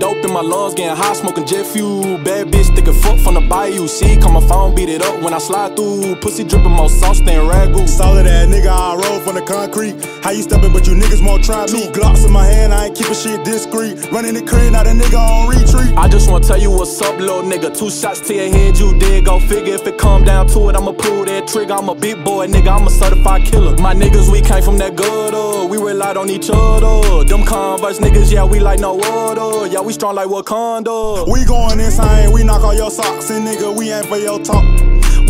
dope in my lungs, getting high, smoking jet fuel. Bad bitch, thick fuck from the bayou. See, call my phone, beat it up when I slide through. Pussy dripping more sauce than ragu. Solid ass nigga, I roll from the concrete. How you steppin', but you niggas won't try me. Two Glocks in my hand, I ain't keepin' shit discreet. Running the crib, not a nigga on retreat. I just wanna tell you what's up, little nigga. Two shots to your head, you did. Go figure if it come down to it, I'ma pull that trigger. I'm a big boy, nigga. I'm a certified killer. My niggas, we came from that relied on each other. Them Converse niggas, yeah, we like no other. Yeah, we strong like Wakanda. We going insane, we knock all your socks, and nigga, we ain't for your talk.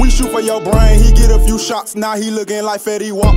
We shoot for your brain, he get a few shots, now he looking like Fetty Wap.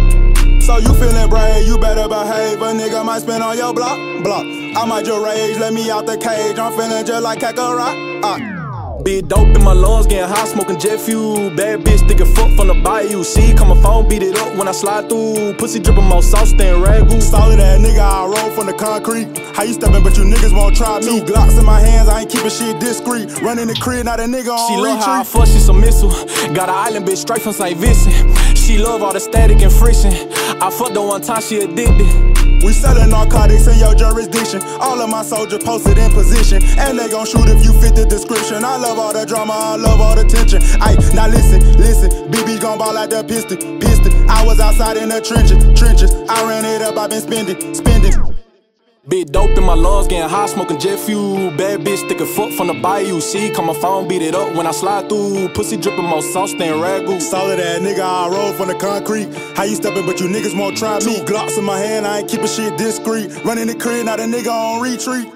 So you feeling brave, you better behave, a nigga might spin on your block, block. I might just rage, let me out the cage, I'm feeling just like Kakarot. Uh. Big dope in my lungs, getting high, smoking jet fuel. Bad bitch, thick fuck from the bayou. See, come my phone, beat it up when I slide through. Pussy dripping more sauce than ragu. Solid ass nigga, I roll from the concrete. How you steppin', but you niggas won't try me. Two Glocks in my hands, I ain't keepin' shit discreet. Running the crib, not a nigga on She retreat. love how I fuck, she some missile. Got an island bitch straight from St. Vincent. She love all the static and friction. I fucked her one time, she addicted. We sellin' narcotics in your jurisdiction. All of my soldiers posted in position. And they gon' shoot if you fit the description. I love all the drama, I love all the tension. Ay, now listen, listen. BB gon' ball like the piston, piston. I was outside in the trenches, trenches. I ran it up, I been spending, spending. Big dope in my lungs, getting high, smoking jet fuel. Bad bitch, thick fuck from the bayou. See, call my phone, beat it up when I slide through. Pussy dripping more sauce than ragu. Solid ass nigga, I roll from the concrete. How you steppin', but you niggas won't try me. Two Glocks in my hand, I ain't keepin' shit discreet. Running the crib, not a nigga on retreat.